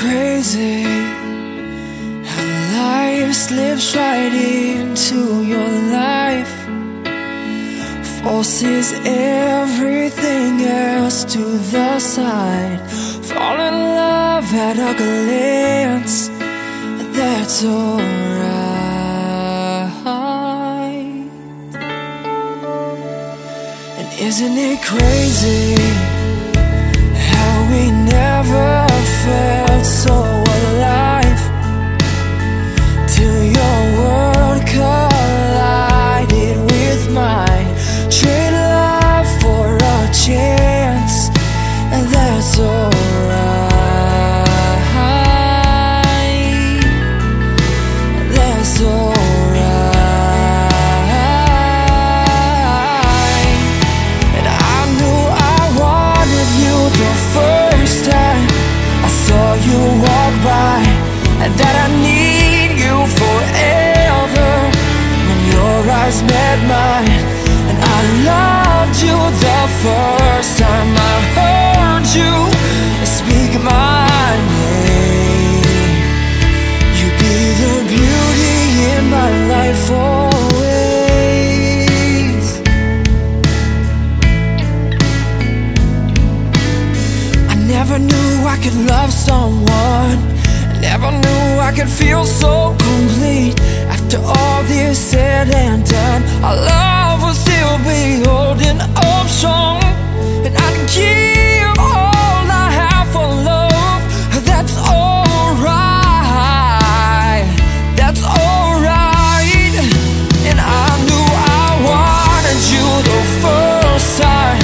Crazy how life slips right into your life? Forces everything else to the side. Fall in love at a glance, that's alright. And isn't it crazy how we never felt so you walk by, and that I need you forever. When your eyes met mine, and I loved you the first time I never knew I could love someone. Never knew I could feel so complete. After all this said and done, our love will still be holding up strong. And I'd give all I have for love. That's alright. That's alright. And I knew I wanted you the first time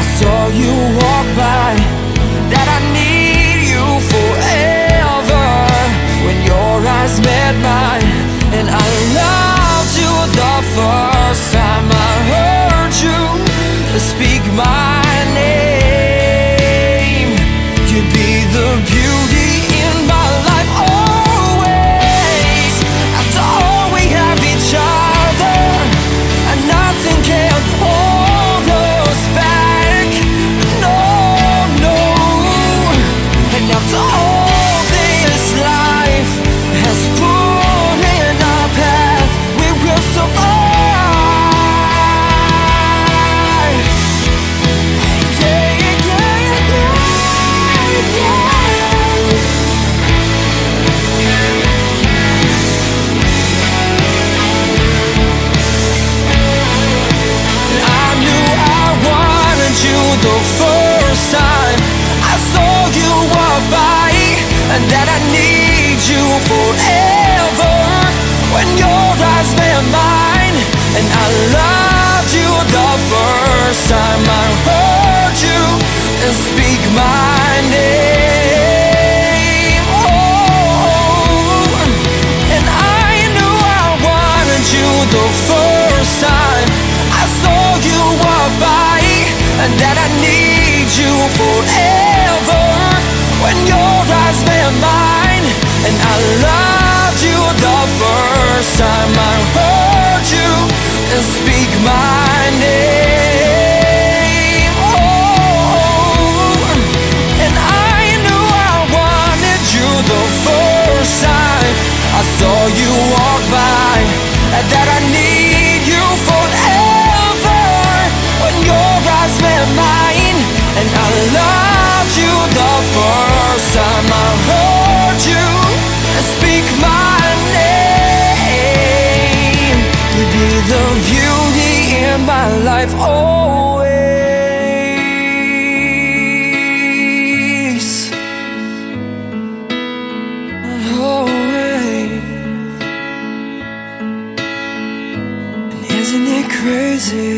I saw you walk by. That I need you forever. When your eyes met mine, and I loved you the first time I heard you and speak my name. Oh, and I knew I wanted you the first time I saw you walk by, and that I need you forever. When your eyes met mine, and I loved you the first time I heard speak my name. my life always. Always. And isn't it crazy?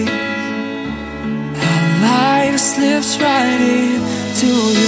How life slips right into you.